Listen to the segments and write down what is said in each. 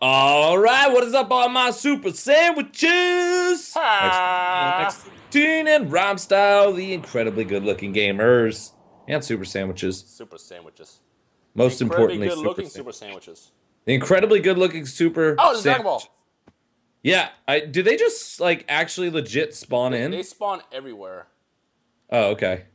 All right, what is up, all my super sandwiches? Ah. Teen and Rhyme Style, the incredibly good-looking gamers, and super sandwiches. Super sandwiches. Most Incredibly importantly, good super, looking sa- super sandwiches. the incredibly good-looking super. Oh, there's Dragon. Ball. Yeah, I do. They just like actually legit spawn in. They spawn everywhere. Oh, okay.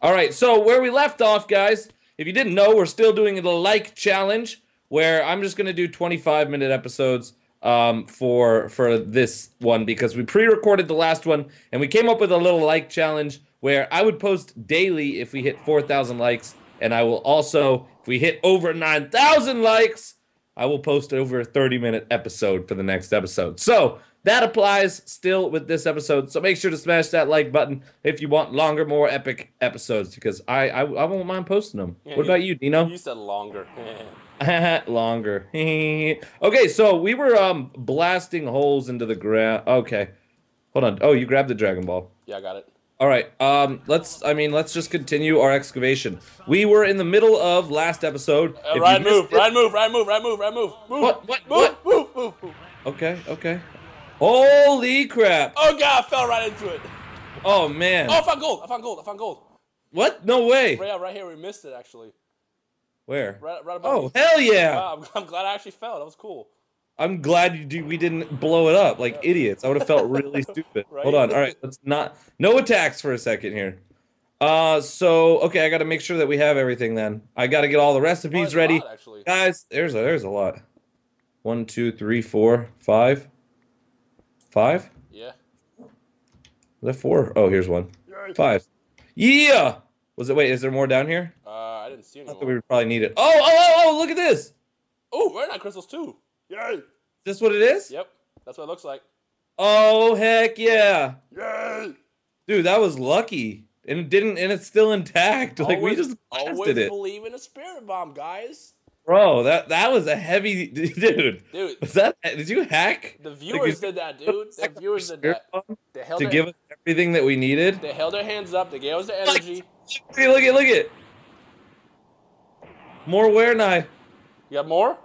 All right. So where we left off, guys, if you didn't know, we're still doing the like challenge, where I'm just gonna do 25 minute episodes um, for for this one because we pre-recorded the last one and we came up with a little like challenge where I would post daily if we hit 4,000 likes, and I will also if we hit over 9,000 likes, I will post over a 30 minute episode for the next episode. So that applies still with this episode. So make sure to smash that like button if you want longer, more epic episodes because I I, I won't mind posting them. Yeah, what you- about you, Dino? You said longer. longer. okay, so we were um blasting holes into the ground. Okay. Hold on. Oh, you grabbed the Dragon Ball. yeah, I got it. All right. Um, let's. I mean, let's just continue our excavation. We were in the middle of last episode. Uh, right move, it- right move, right move, right move, right move. Move. What? What? Move, What? move, move, move. Okay. Okay. Holy crap! Oh god, I fell right into it. Oh man. Oh, I found gold. I found gold. I found gold. What? No way. Right, yeah, right here. We missed it actually. Where? Right, right. Oh me. hell yeah! Wow, I'm, I'm glad I actually fell. That was cool. I'm glad you do, we didn't blow it up like idiots. I would have felt really stupid. Right? Hold on. All right, let's not. No attacks for a second here. Uh, so okay, I got to make sure that we have everything. Then I got to get all the Oh, recipes a ready, lot, actually. guys. There's a there's a lot. One, two, three, four, five, five. Yeah. Is that four? Oh, here's one. Five. Yeah. Was it? Wait, is there more down here? Uh, didn't see I thought we would probably need it. Oh, oh, oh, oh! Look at this. Oh, we're not crystals too. Yay. Is this what it is? Yep. That's what it looks like. Oh heck yeah! Yay. Dude, that was lucky. And it didn't and it's still intact. Like we Always- just always blasted it. believe in a spirit bomb, guys. Bro, that that was a heavy dude. Dude, Was that did you hack the viewers you- did that, dude. The viewers did that. They held to their, give us everything that we needed? they held their hands up. They gave us the energy. Hey, look at look at more Warenai. You got more?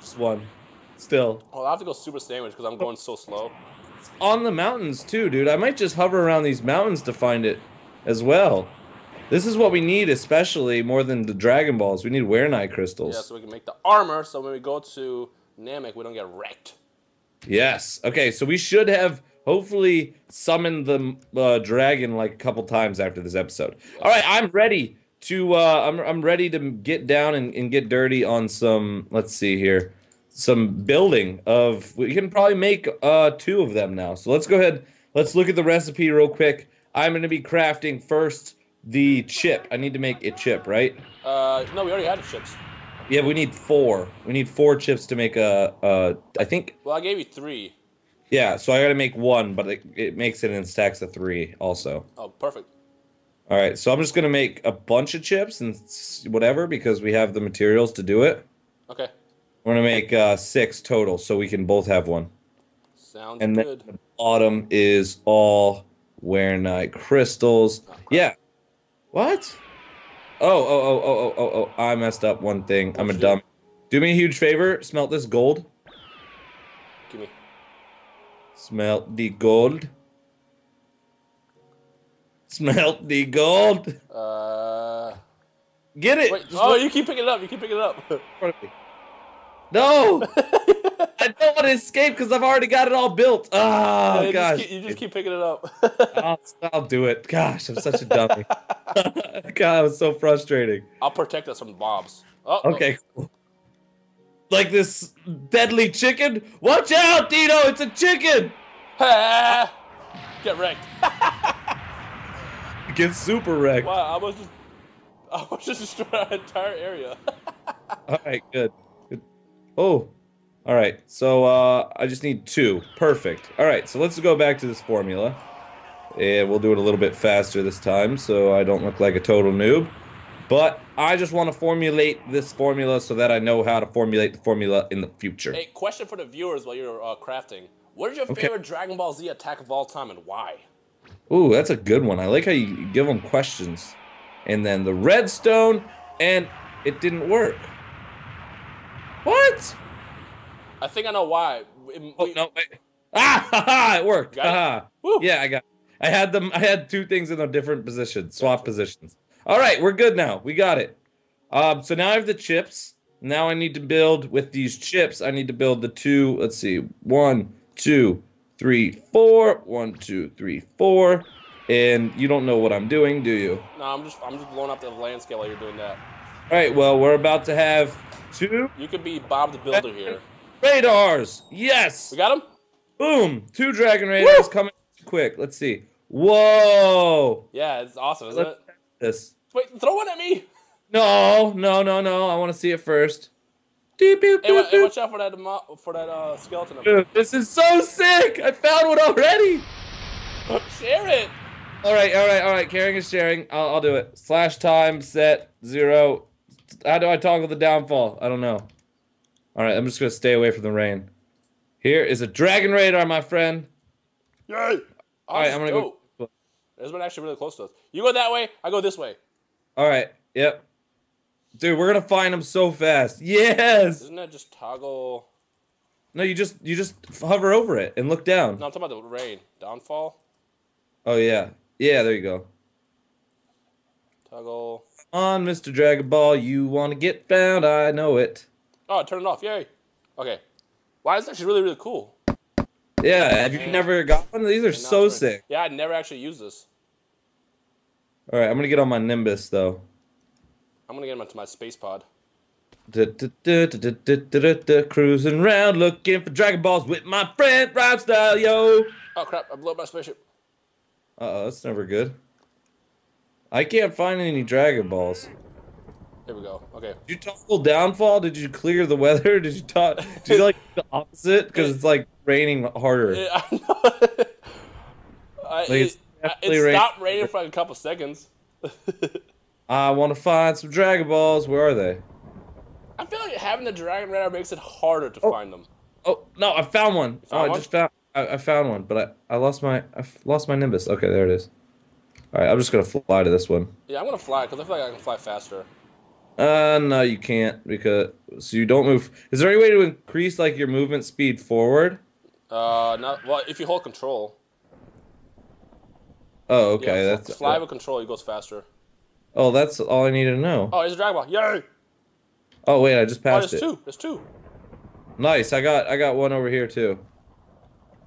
Just one. Still. Oh, I have to go super sandwich because I'm going so slow. On the mountains too, dude. I might just hover around these mountains to find it as well. This is what we need, especially more than the Dragon Balls. We need Warenai crystals. Yeah, so we can make the armor. So when we go to Namek, we don't get wrecked. Yes. Okay, so we should have hopefully summoned the uh, dragon like a couple times after this episode. All right, I'm ready to. Uh, I'm I'm ready to get down and, and get dirty on some. Let's see here, some building of. We can probably make uh two of them now. So let's go ahead. Let's look at the recipe real quick. I'm gonna be crafting first the chip. I need to make a chip, right? Uh, no, we already had the chips. Yeah, we need four. We need four chips to make a. Uh, I think Well, I gave you three. yeah, so I gotta make one, but it, it makes it in stacks of three also. Oh, perfect. All right, so I'm just gonna make a bunch of chips and whatever because we have the materials to do it. Okay, We're gonna make uh, six total, so we can both have one. sounds And then good. the bottom is all night crystals. Yeah. What? Oh, oh, oh, oh, oh, oh, oh! I messed up one thing. I'm a dumb. Do me a huge favor. Smelt this gold. Give me. Smelt the gold. Smelt the gold. Uh, Get it. wait. Oh, look you keep picking it up. You keep picking it up. in front of me. No, I don't want to escape because I've already got it all built. Oh you, gosh. just keep, you just keep picking it up. I'll, I'll do it. Gosh, I'm such a dummy. God, it was so frustrating. I'll protect us from bombs. Oh, oh. Okay, cool. Like this deadly chicken. Watch out, Dino! It's a chicken. Get wrecked. It gets super wrecked. Wow, I was just, I was just destroying our entire area. All right, good. good. Oh, all right. So uh, I just need two. Perfect. All right. So let's go back to this formula, and we'll do it a little bit faster this time, so I don't look like a total noob. But I just want to formulate this formula so that I know how to formulate the formula in the future. hey, question for the viewers while you're uh, crafting. What is your Okay. favorite Dragon Ball Z attack of all time and why? Ooh, that's a good one. I like how you give them questions. And then the redstone, and it didn't work. What? I think I know why. We- Oh we- no! Wait. Ah! ha, ha, it worked. It? Haha. Yeah, I got. I had them. I had two things in a different positions, swap positions. All right, we're good now. We got it. Um, so now I have the chips. Now I need to build with these chips. I need to build the two. Let's see, one, two, three, four. One, two, three, four. And you don't know what I'm doing, do you? No, I'm just I'm just blowing up the landscape while you're doing that. All right. Well, we're about to have two You could be Bob the Builder here. radars. Yes. We got them. Boom! Two Dragon radars Woo! coming quick. Let's see. Whoa! Yeah, it's awesome, isn't Let's it? this. Wait, throw one at me. No, no, no, no. I want to see it first. Doop, doop, Hey, hey, watch out for that mo- for that uh, skeleton. Dude, This is so sick! I found one already! Share it. Alright, alright, alright. Caring is sharing. I'll, I'll do it. Slash time set zero. How do I toggle the downfall? I don't know. Alright, I'm just gonna stay away from the rain. Here is a Dragon Radar, my friend. Yay! Alright, I'm gonna go. There's been actually really close to us. You go that way. I go this way. Alright, yep. Dude, we're gonna find them so fast. Yes! Isn't that just toggle? No, you just you just hover over it and look down. No, I'm talking about the rain. Downfall. Oh yeah, yeah. There you go. Toggle. On Mr. Dragon Ball, you want to get found? I know it. Oh, turn it off. Yay. Okay. Why Wow, this is actually really, really cool. Yeah. Have you And- never got one? These are so sick. Yeah, I never actually used this. All right, I'm gonna get on my Nimbus though. I'm gonna get him into my space pod. Cruising around looking for Dragon Balls with my friend Rhyme Style, yo. Oh crap! I blew up my spaceship. Uh oh, that's never good. I can't find any Dragon Balls. Here we go. Okay. Did you toggle downfall? Did you clear the weather? Did you talk? Did you like the opposite? Because it's like raining harder. Yeah, I know. I, Like, it's it, it stopped raining for like a couple seconds. I want to find some Dragon Balls. Where are they? I feel like having the Dragon Radar makes it harder to Oh. find them. Oh no, I found one. found oh, I one? just found. I, I found one, but I, I lost my I lost my Nimbus. Okay, there it is. All right, I'm just gonna fly to this one. Yeah, I'm gonna fly because I feel like I can fly faster. Uh, no, you can't because so you don't move. Is there any way to increase like your movement speed forward? Uh, not well. If you hold control. Oh, okay, yeah, that's fly with control. It goes faster. Oh, that's all I need to know. Oh, it's a Dragon Ball. Yay! Oh wait, I just Oh, passed there's it. two. There's two. Nice, I got I got one over here too.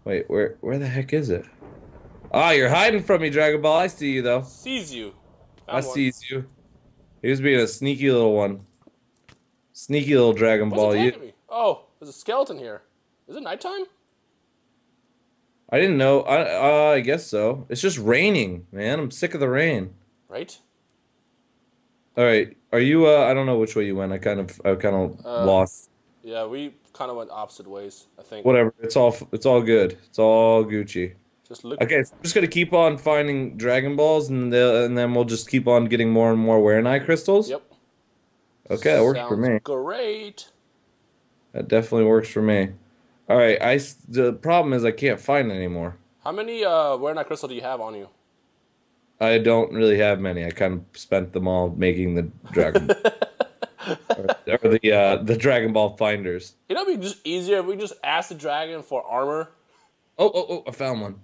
Wait, where where the heck is it? Ah, you're hiding from me, Dragon Ball. I see you though. Sees you. I Found one. sees you. He was being a sneaky little one. Sneaky little Dragon What's Ball. You, me? Oh, there's a skeleton here. Is it nighttime? I didn't know. I uh, I guess so. It's just raining, man. I'm sick of the rain. Right. All right, are you? Uh, I don't know which way you went. I kind of I kind of Uh, lost. Yeah, we kind of went opposite ways. I think. Whatever. It's all it's all good. It's all Gucci. Just look. Okay, so I'm just gonna keep on finding Dragon Balls, and and then we'll just keep on getting more and more Warenai crystals. Yep. Okay, that works for me. Great. That definitely works for me. All right. I the problem is I can't find anymore. How many uh Warenai Crystal do you have on you? I don't really have many. I kind of spent them all making the Dragon or, or the uh, the Dragon Ball finders. You know, it'd be just easier if we just ask the dragon for armor. Oh, oh, oh! I found one.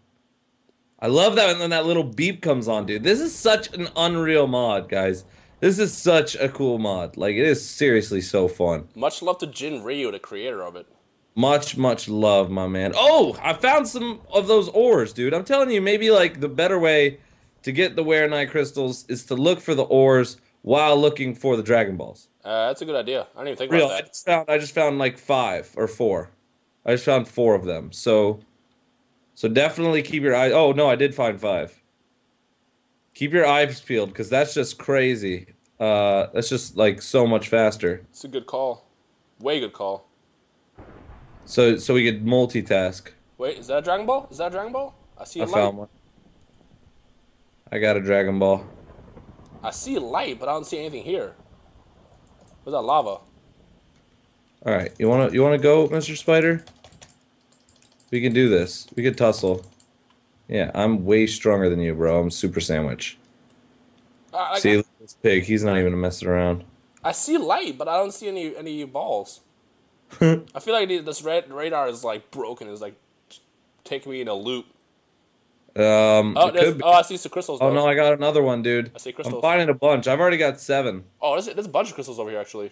I love that when that little beep comes on, dude. This is such an unreal mod, guys. This is such a cool mod. Like it is seriously so fun. Much love to Jin Ryu, the creator of it. Much, much love, my man. Oh, I found some of those ores, dude. I'm telling you, maybe like the better way to get the Warenai crystals is to look for the ores while looking for the Dragon Balls. Uh, that's a good idea. I didn't even think Real, about I that. just found I just found like five or four. I just found four of them. So, so definitely keep your eyes. Oh no, I did find five. Keep your eyes peeled because that's just crazy. Uh, that's just like so much faster. It's a good call. Way good call. So so we could multitask. Wait, is that a Dragon Ball? Is that a Dragon Ball? I see a I light. found one. I got a Dragon Ball. I see light, but I don't see anything here. Where's that lava? All right, you wanna you wanna go, Mr. Spider? We can do this. We could tussle. Yeah, I'm way stronger than you, bro. I'm super sandwich. I, I, See this pig? He's not even messing around. I see light, but I don't see any any balls. I feel like this red radar is like broken. It's like taking me in a loop. Um, Oh, could oh, I see some crystals. Oh no, I got another one, dude. I see crystals. I'm finding a bunch. I've already got seven. Oh, there's, there's a bunch of crystals over here actually.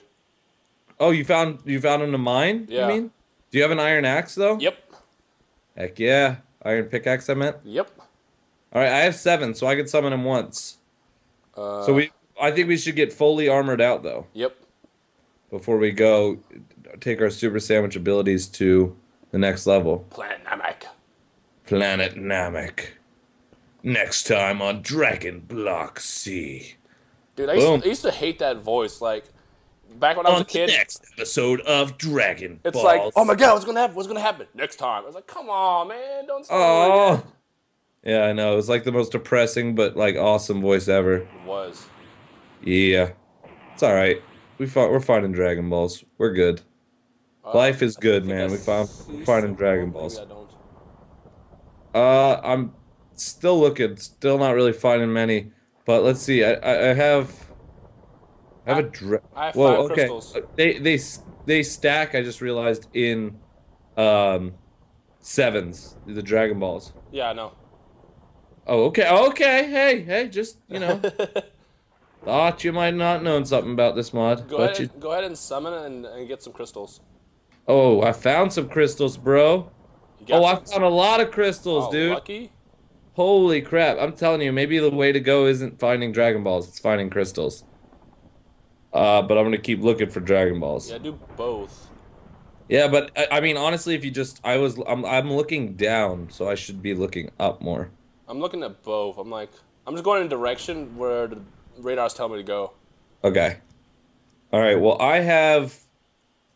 Oh, you found you found them to mine? Yeah. You mean? Do you have an iron axe though? Yep. Heck yeah, iron pickaxe. I meant. Yep. All right, I have seven, so I can summon him once. Uh, so we, I think we should get fully armored out though Yep. before we go take our super sandwich abilities to the next level. Planet Namek. Planet Namek. Next time on Dragon Block C. Dude, I used, to, I used to hate that voice. Like back when I was a kid, the next episode of Dragon it's Balls. like, oh my god, what's gonna happen? What's gonna happen next time? I was like, come on, man, don't. Oh. again." Yeah, I know. It was like the most depressing but like awesome voice ever. It was. Yeah. It's alright. We fought, we're finding Dragon Balls. We're good. Uh, Life is good, man. We found finding Dragon Balls. I don't. Uh I'm still looking, still not really finding many. But let's see. I I, I have I have a dra- I have Whoa, okay. crystals. They they they stack. I just realized in um sevens the Dragon Balls. Yeah, I know. Oh, okay, okay. Hey, hey, just you know, thought you might not known something about this mod, go ahead. you. And, go ahead and summon and, and get some crystals. Oh, I found some crystals, bro. Oh, I found a lot of crystals, Oh, dude. Lucky. Holy crap! I'm telling you, maybe the way to go isn't finding Dragon Balls; it's finding crystals. Uh, but I'm gonna keep looking for Dragon Balls. Yeah, do both. Yeah, but I, I mean, honestly, if you just, I was, I'm, I'm looking down, so I should be looking up more. I'm looking at both. I'm like, I'm just going in direction where the radars tell me to go. Okay. All right. Well, I have.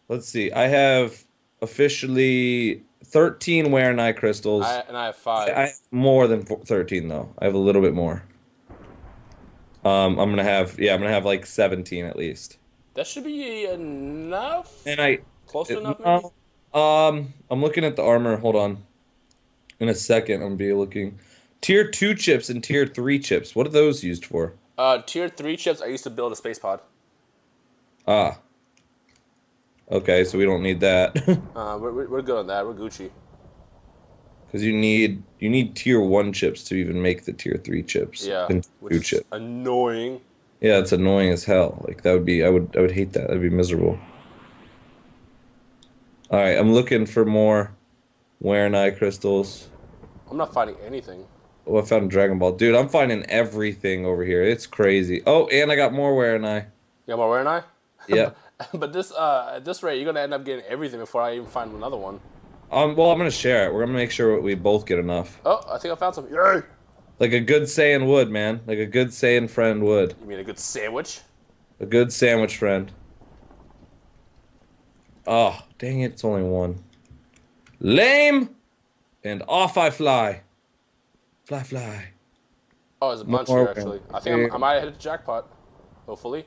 Let's see. I have officially 13 Warenai crystals. I, and I have five. I have more than four- 13 though. I have a little bit more. Um, I'm gonna have yeah, I'm gonna have like 17 at least. that should be enough. And I Close to enough. Maybe? um, I'm looking at the armor. Hold on. In a second, I'm gonna be looking. Tier two chips and tier three chips. What are those used for? Uh, tier three chips. I used to build a space pod. Ah. Okay, so we don't need that. Uh, we're, we're good on that. We're Gucci. Because you need you need tier one chips to even make the tier three chips. Yeah. And two is annoying. Yeah, it's annoying as hell. Like that would be I would I would hate that. That'd be miserable. Alright, I'm looking for more Warenai crystals. I'm not finding anything. Oh, I found Dragon Ball. Dude, I'm finding everything over here. It's crazy. Oh, and I got more Warenai. You got more Warenai? Yeah. but this uh at this rate, you're gonna end up getting everything before I even find another one. um well I'm gonna share it. We're gonna make sure we both get enough. Oh, I think I found some. Yay! Like a good saying would, man. Like a good saying friend would. You mean a good sandwich? A good sandwich friend. Oh, dang it, it's only one. Lame! And off I fly. Fly, fly. Oh, there's a bunch More here actually. I think I'm, I might have hit the jackpot. Hopefully.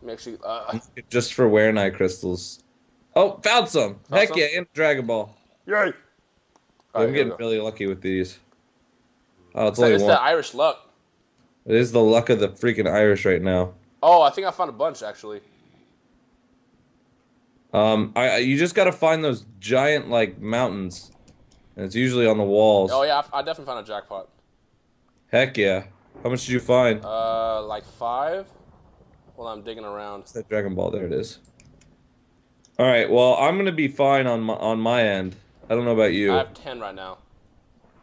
Let me actually. Uh, Just for Warenai crystals. Oh, found some. Found Heck some? yeah, and Dragon Ball. yay! I'm getting really lucky with these. Oh, it's It's, like, only it's one. the Irish luck. It is the luck of the freaking Irish right now. Oh, I think I found a bunch actually. Um, I I- you just gotta find those giant like mountains, and it's usually on the walls. Oh yeah, I, I definitely found a jackpot. Heck yeah! How much did you find? Uh, like five. While I'm digging around. It's that Dragon Ball. There it is. All right. Well, I'm gonna be fine on my on my end. I don't know about you. I have ten right now.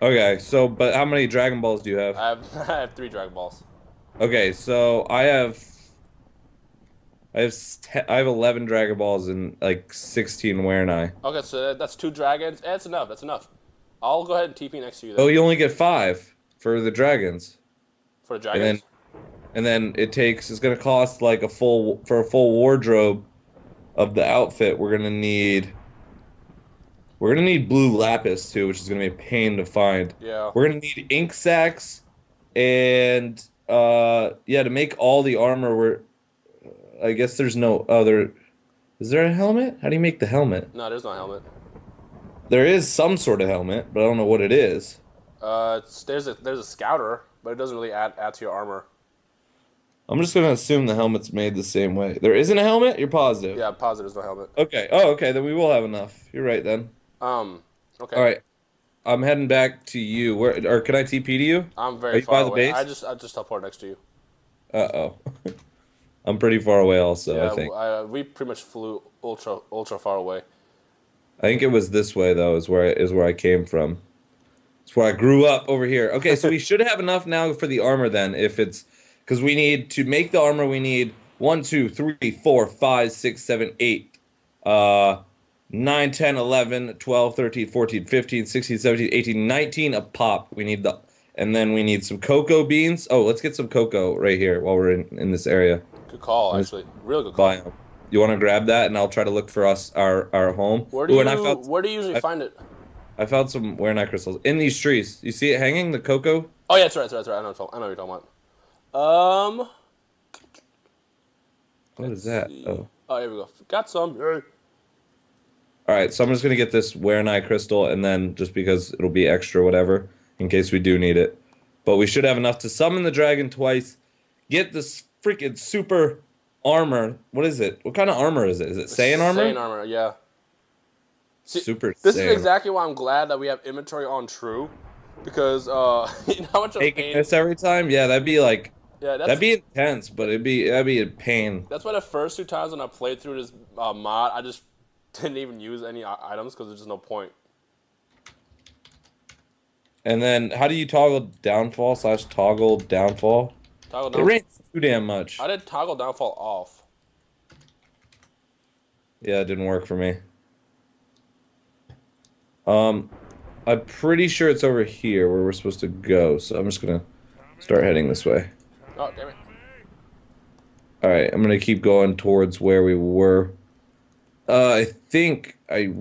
Okay. So, but how many Dragon Balls do you have? I have I have three Dragon Balls. Okay. So I have. I have te- I have 11 Dragon Balls and like 16 Warenai. Okay, so that's two dragons. Eh, That's enough. That's enough. I'll go ahead and TP next to you then Oh, you only get five for the dragons, for the and dragons. then and then it takes. It's gonna cost like a full for a full wardrobe of the outfit. We're gonna need. We're gonna need blue lapis too, which is gonna be a pain to find. yeah. We're gonna need ink sacks, and uh, yeah, to make all the armor. We're, I guess there's no other. Is there a helmet? How do you make the helmet? No, there's no helmet. There is some sort of helmet, but I don't know what it is. Uh, there's a there's a scouter, but it doesn't really add add to your armor. I'm just gonna assume the helmet's made the same way. There isn't a helmet. You're positive. Yeah, positive there's no helmet. Okay. Oh, okay. Then we will have enough. You're right then. Um. Okay. All right. I'm heading back to you. Where or can I TP to you? I'm very Are you far by the base? I just I just teleport next to you. Uh oh. I'm pretty far away also. yeah, I think. I, we pretty much flew ultra ultra far away. I think it was this way though. Is where is where I came from. It's where I grew up over here. Okay, so we should have enough now for the armor then. If it's because we need to make the armor, we need one, two, three, four, five, six, seven, eight, uh, 9, 10, 11, 12, 13, 14, 15, 16, 17, 18, 19 a pop. We need the, and then we need some cocoa beans. Oh, let's get some cocoa right here while we're in, in this area. Good call, actually. Real good call. Biome. You want to grab that, and I'll try to look for us our our home. Where do Ooh, you found Where do you usually I- find it? I found some Warenai crystals in these trees. You see it hanging? The cocoa. Oh yeah, that's right, that's right, that's right. I know, what I know what you're talking about. Um. What is that? see. Oh. Oh, here we go. Got some. Yay. All right, so I'm just gonna get this Warenai crystal, and then just because it'll be extra, whatever, in case we do need it. But we should have enough to summon the dragon twice, get this freaking super armor. What is it? What kind of armor is it? Is it Saiyan armor? Saiyan armor, yeah. See, super. This Saiyan. is exactly why I'm glad that we have inventory on true, because uh, you know how much of a Taking pain. this every time, yeah, that'd be like Yeah, that's that'd be intense, but it'd be that'd be a pain. that's why the first two times when I played through this uh, mod, I just didn't even use any items because there's just no point. And then how do you toggle downfall slash toggle downfall? Toggle It down. rains too damn much. I did toggle downfall off. Yeah, it didn't work for me. Um, I'm pretty sure it's over here where we're supposed to go, so I'm just gonna start heading this way. Oh damn it! All right, I'm gonna keep going towards where we were. Uh, I think I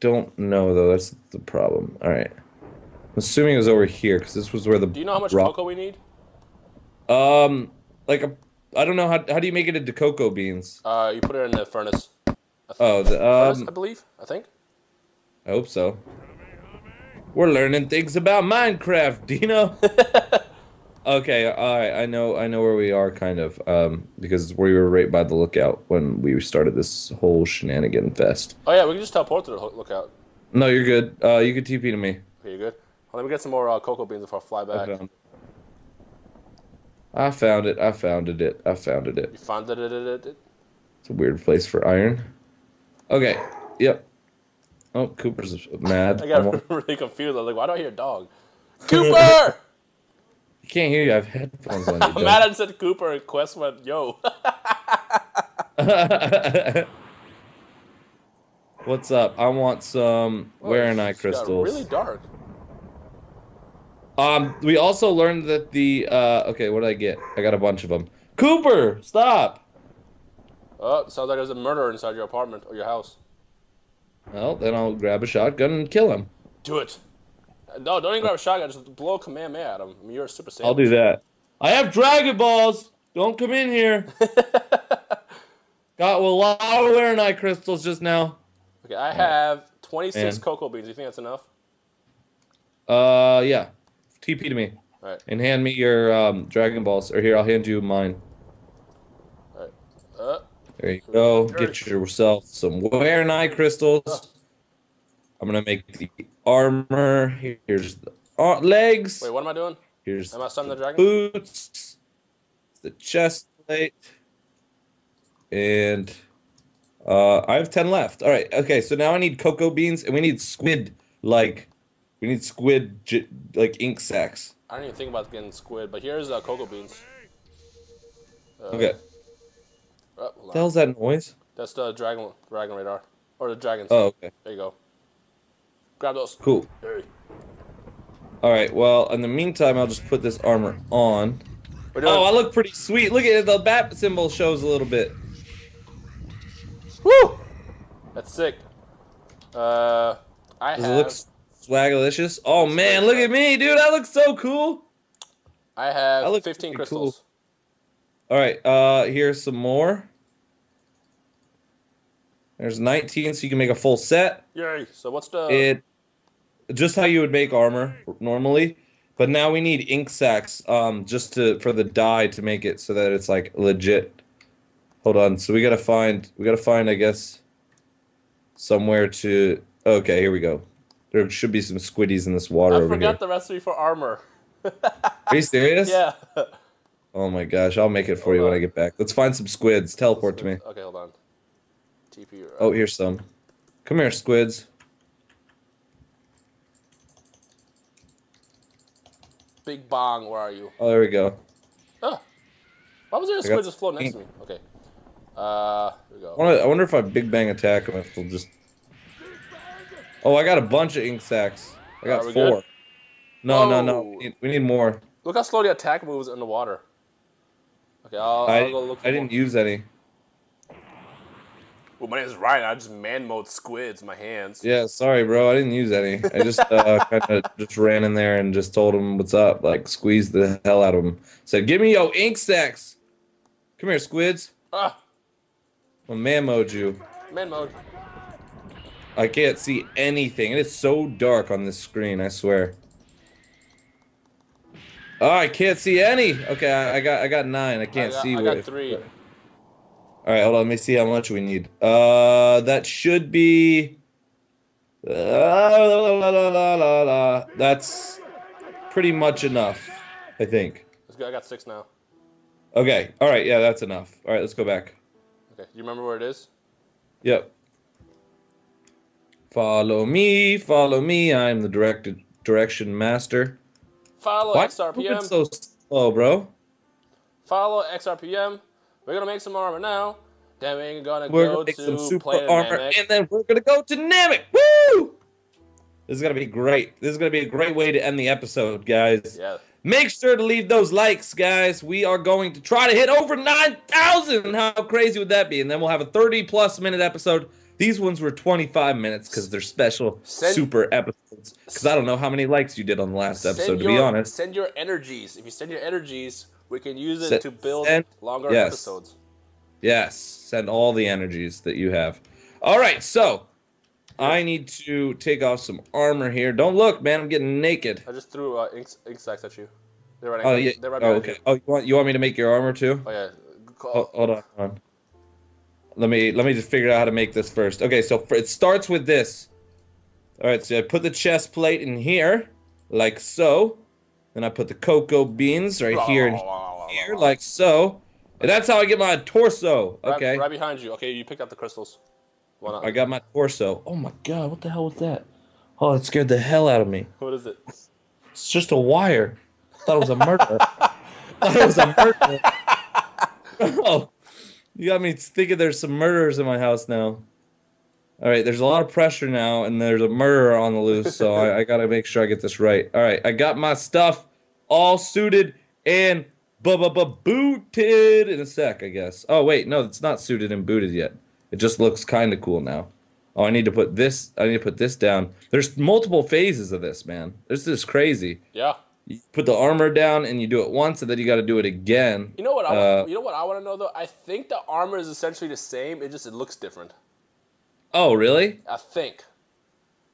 don't know though. That's the problem. All right, I'm assuming it was over here because this was where the. Do you know how much cocoa we need? Um, like a, I don't know how. How do you make it into cocoa beans? Uh, you put it in the furnace. Oh, the furnace, um, I believe. I think. I hope so. We're learning things about Minecraft, Dino. okay, all right. I know. I know where we are, kind of, um, because we were right by the lookout when we started this whole shenanigan fest. Oh yeah, we can just teleport to the lookout. No, you're good. Uh, you could TP to me. Okay, you good? Well, let me get some more uh, cocoa beans before I fly I back. found. I found it. I found it. I found it. You found it. it, it, it. It's a weird place for iron. Okay. Yep. Oh, Cooper's mad. I I got really confused. I was like, why do I hear a dog? Cooper! Can't hear you. I have headphones on. I'm mad I said Cooper and Quest went, yo. What's up? I want some Warenai It's crystals. really dark. Um, we also learned that the uh, okay, what did I get? I got a bunch of them. Cooper, stop. Oh, sounds like there's a murderer inside your apartment or your house. Well, then I'll grab a shotgun and kill him. Do it. No, don't even grab a shotgun. Just blow a command at him. I mean, you're a super saiyan. I'll do that. I have Dragon Balls. Don't come in here. Got a lot of night crystals just now. Okay, I have 26 Man. cocoa beans. Do you think that's enough? Uh, yeah. TP to me All right. and hand me your um, Dragon Balls. Or here, I'll hand you mine. All right. Uh, There you go. Get yourself some Warenai crystals. I'm gonna make the armor. Here's the ar- legs. wait, what am I doing? Here's Am I summoning the dragon? boots. The chest plate. And uh, I have ten left. All right. Okay. So now I need cocoa beans, and we need squid. Like, we need squid j- like ink sacks. I didn't even think about getting squid, but here's uh, cocoa beans. Uh, Okay. oh, What on. the hell's that noise? That's the dragon dragon radar. Or the dragon. Oh, okay. There you go. Grab those. Cool. Hey. All right. Well, in the meantime, I'll just put this armor on. Oh, I look pretty sweet. Look at it. The bat symbol shows a little bit. Woo! That's sick. Uh, I Does it have look swagalicious? Oh Looks man, look at me, dude. I look so cool. I have I look 15 pretty crystals. All right. Uh, here's some more. There's 19, so you can make a full set. Yay! So what's the? It just how you would make armor normally, But now we need ink sacks um, just to for the dye to make it so that it's like legit. Hold on. So we gotta find. We gotta find. I guess. Somewhere to. Okay, here we go. There should be some squiddies in this water I over forgot the recipe for armor. Are you serious? yeah. Oh my gosh, I'll make it for you when I get back. Let's find some squids. Teleport to me. Okay, hold on. TP. Right. Oh, here's some. Come here, squids. Big bong, where are you? Oh, there we go. Oh. Why was there a squid just floating next to me? Okay. Uh, here we go. I wonder, if I Big Bang attack him if they'll just. Oh, I got a bunch of ink sacs. I got four. good? No, no, no. Oh. We need, we need more. Look how slowly attack moves in the water. Okay, I'll, I'll go look. For I didn't more. use any. Well, my name is Ryan. I just man mode squids in my hands. Yeah, sorry, bro. I didn't use any. I just uh, kind of just ran in there and just told him what's up. Like squeezed the hell out of him. Said, "Give me your ink sacs." Come here, squids. Ah, I'm man mode you. man mode. I can't see anything. It is so dark on this screen. I swear. Oh, I can't see any. Okay, I, I got I got nine. I can't I got, see. I got three. All right, hold on. Let me see how much we need. Uh, that should be. Uh, la, la, la, la, la, la. That's pretty much enough, I think. I got six now. Okay. All right. Yeah, that's enough. All right, let's go back. Okay, Do you remember where it is? Yep. Follow me, follow me. I'm the directed direction master. Follow Why XRPM. so slow, bro? Follow XRPM. We're gonna make some armor now. Then we're gonna We're go gonna make to some super armor, Namek. and then we're gonna go to Namek. Woo! This is gonna be great. This is gonna be a great way to end the episode, guys. Yeah. Make sure to leave those likes, guys. We are going to try to hit over 9,000. How crazy would that be? And then we'll have a 30 plus minute episode. These ones were 25 minutes because they're special Send- super episodes. Because I don't know how many likes you did on the last episode, Send to be honest. Send your energies. If you send your energies, we can use it Send- to build send- longer yes. episodes. Yes, send all the energies that you have. All right, so I need to take off some armor here. Don't look, man. I'm getting naked. I just threw uh, ink, ink sacks at you. They're right. Oh yeah. They're right Oh, okay. you. Oh, you want you want me to make your armor too? Oh yeah. Oh, hold on, hold on. Let me let me just figure out how to make this first. Okay, so for, it starts with this. All right, so I put the chest plate in here, like so. Then I put the cocoa beans right here and here, like so. And that's how I get my torso. Okay, right behind you. Okay, you picked up the crystals. Why not? I got my torso. Oh my god, what the hell was that? Oh, it scared the hell out of me. What is it? It's just a wire. Thought it was a murder. Thought it was a murder. oh, you got me thinking there's some murderers in my house now. All right, there's a lot of pressure now, and there's a murderer on the loose, so I, I gotta make sure I get this right. All right, I got my stuff all suited and booted in a sec, I guess. Oh wait, no, it's not suited and booted yet. It just looks kind of cool now. Oh, I need to put this. I need to put this down. There's multiple phases of this, man. This is crazy. Yeah. You put the armor down and you do it once, and then you got to do it again. You know what? I, Uh, you know what I want to know though. I think the armor is essentially the same. It just it looks different. Oh, really? I think.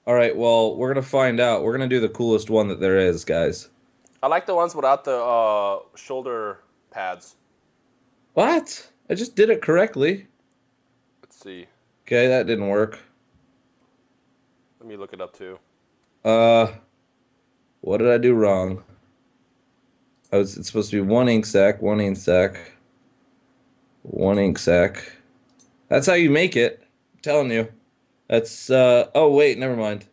All right. Well, we're gonna find out. We're gonna do the coolest one that there is, guys. I like the ones without the uh, shoulder pads. What? I just did it correctly. Let's see. Okay, that didn't work. Let me look it up too. Uh, what did I do wrong? I was. It's supposed to be one ink sac, one ink sac, one ink sac. That's how you make it. Telling you. That's. uh Oh wait, never mind.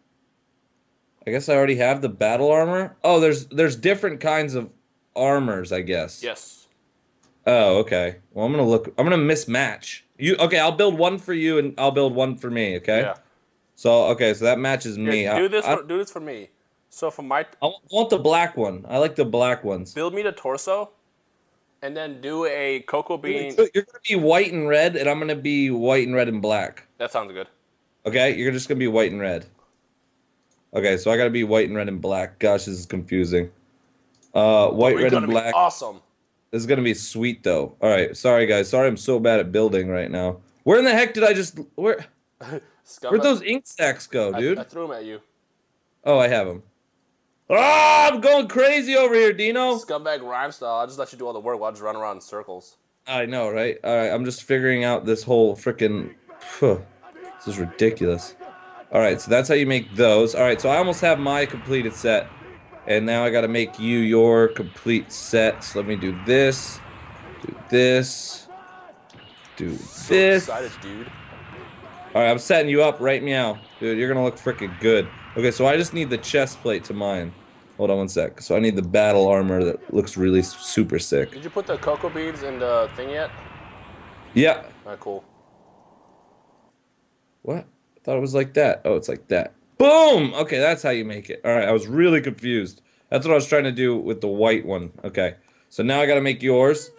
I guess I already have the battle armor. Oh, there's there's different kinds of armors, I guess. Yes. Oh, okay. Well, I'm gonna look. I'm gonna mismatch. You okay? I'll build one for you, and I'll build one for me. Okay. Yeah. So okay, so that matches me. Here, do this. I, for, do this for me. So for my I want the black one. I like the black ones. build me the torso, and then do a cocoa bean. You're gonna be white and red, and I'm gonna be white and red and black. That sounds good. Okay, you're just gonna be white and red. Okay, so I gotta be white and red and black. Gosh, this is confusing. Uh, white, red, and black. Awesome. This is gonna be sweet though. All right, sorry guys. Sorry, I'm so bad at building right now. Where in the heck did I just where? Where'd those ink sacks go, I, dude? I threw them at you. Oh, I have them. Ah, Stop going crazy over here, Dino. Scumbag rhyme style. I'll just let you do all the work while I just run around in circles. I know, right? All right, I'm just figuring out this whole freaking. This is ridiculous. All right, so that's how you make those. All right, so I almost have my completed set, and now I got to make you your complete set. So let me do this, do this, do So this. excited, dude. All right, I'm setting you up right meow. Dude, you're gonna look freaking good. Okay, so I just need the chest plate to mine. Hold on one sec. So I need the battle armor that looks really super sick. Did you put the cocoa beads in the thing yet? Yeah. Alright, cool. What? I thought it was like that. Oh, it's like that. Boom! Okay, that's how you make it. All right, I was really confused. That's what I was trying to do with the white one. Okay, so now I gotta make yours.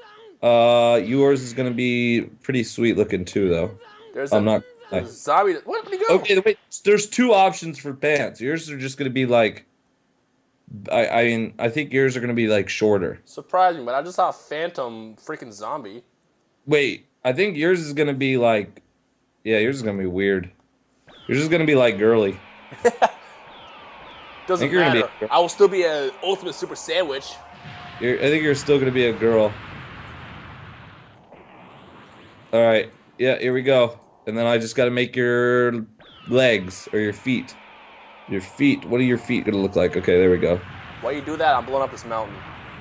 Uh, yours is gonna be pretty sweet looking too, though. There's I'm a, not. there's a zombie. Where did he go? Okay, wait. There's two options for pants. Yours are just gonna be like. I I mean I think yours are gonna be like shorter. Surprising, but I just saw a phantom freaking zombie. Wait, I think yours is gonna be like. Yeah, yours is gonna be weird. Yours is gonna be like girly. Doesn't think you're gonna be matter. girl. I will still be an ultimate super sandwich. You're, I think you're still gonna be a girl. All right. Yeah. Here we go. And then I just gotta make your legs or your feet. Your feet. What are your feet gonna look like? Okay. There we go. While you do that, I'm blowing up this mountain.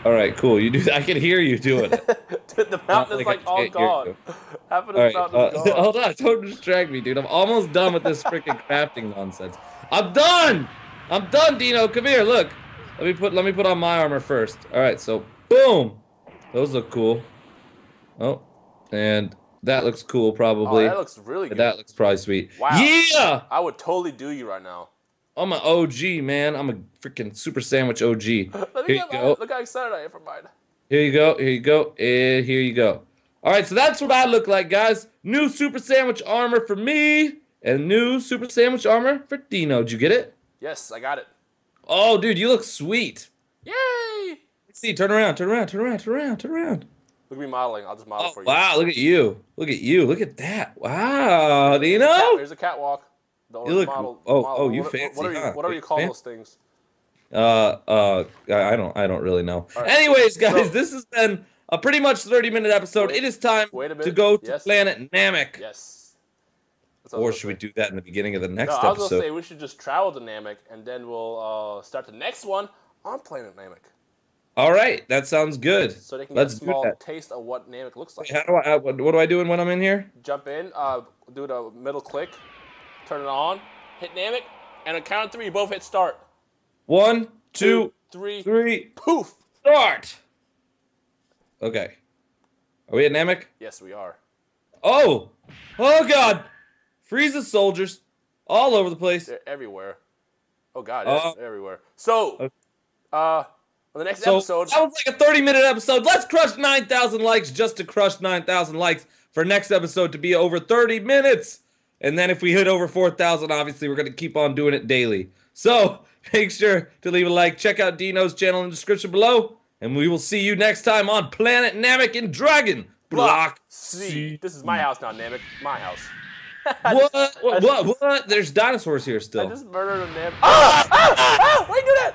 All right. Cool. You do. I can hear you doing it. Dude, the mountain is like like all gone. Half of All this right. mountain Uh, is gone. hold on. Don't distract me, dude. I'm almost done with this freaking crafting nonsense. I'm done. I'm done, Dino. Come here. Look. Let me put. Let me put on my armor first. All right. So boom. Those look cool. Oh, and that looks cool Oh, probably. that looks really good. that looks probably sweet. Wow. Yeah. I would totally do you right now. I'm an OG, man. I'm a freaking super sandwich OG. Let me Here you get go. Look how excited I am for mine. Here you go. Here you go. And here you go. All right, so that's what I look like, guys. New super sandwich armor for me, and new super sandwich armor for Dino. Did you get it? Yes, I got it. Oh, dude, you look sweet. Yay! Let's see. Turn around. Turn around. Turn around. Turn around. Turn around. Look at me modeling. I'll just model Oh, for you. wow. Look at you. Look at you. Look at that. Wow, Cat- Dino. There's a catwalk. The You look- model, oh, model. oh, you what, fancy, What are you, huh? what are you call those things? Uh, uh, I don't, I don't really know. Right. Anyways, guys, So- this has been a pretty much 30 minute episode. Wait- it is time wait to go to Yes. Planet Namek. Yes. That's what I Or should we do that in the beginning of the next No, I was episode? gonna say we should just travel to Namek and then we'll uh, start the next one on Planet Namek, All right, that sounds good. so they can Let's get a small taste of what Namek looks like. How do I? uh, What, what do I do when I'm in here? Jump in, uh, do the middle click, turn it on, hit Namek, and on count of three, you both hit start. One, two, three, three, poof. start. Okay. Are we at Namek? Yes, we are. Oh, oh God! Frieza soldiers all over the place. They're everywhere. Oh God, Uh, everywhere. So, uh, on the next So episode, that was like a 30 minute episode. Let's crush 9,000 likes just to crush 9,000 likes for next episode to be over 30 minutes. And then if we hit over 4,000, obviously we're going to keep on doing it daily. So make sure to leave a like. Check out Dino's channel in the description below. And we will see you next time on Planet Namek and Dragon Block C. This is my house now, Namek. My house. What? What? What? What? There's dinosaurs here still. I just murdered a Namek. Ah! Ah! Ah! Why you do that?